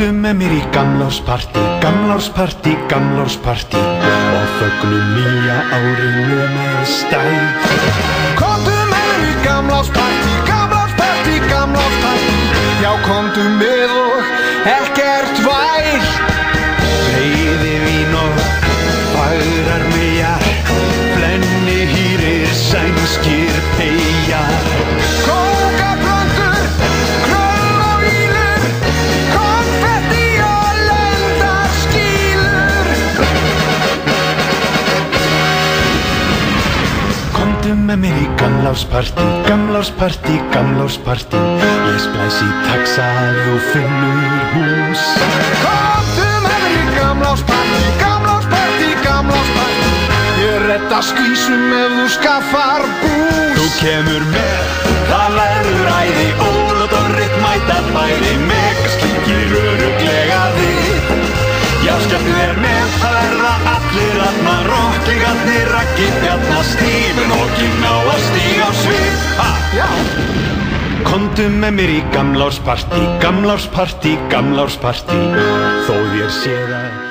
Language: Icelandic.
Komdu með mér í gamlársparti, gamlársparti, gamlársparti og fögnum nýja árinu með stæð. Komdu með mér í gamlársparti, gamlársparti, gamlársparti, já komdu með og ekkert vær. Breiði vín og fagrar megar, flenni hýrir sænskir pegar. Mér í gamlársparti, gamlársparti, gamlársparti Ég splæs í taxa að þú finnur hús. Komdu með mér í gamlársparti, gamlársparti, gamlársparti Ég retta skvísum ef þú skaffar bús. Þú kemur með, það verður æði. Ólot og ritt mæta bæði. Megaslíkir öruglega þið Já, skemmtið er með að verða allir aðna Rokkingarnir, rakkibjarna, stífun og kynna Komdu með mér í gamlársparti, gamlársparti, gamlársparti Þó þér sé það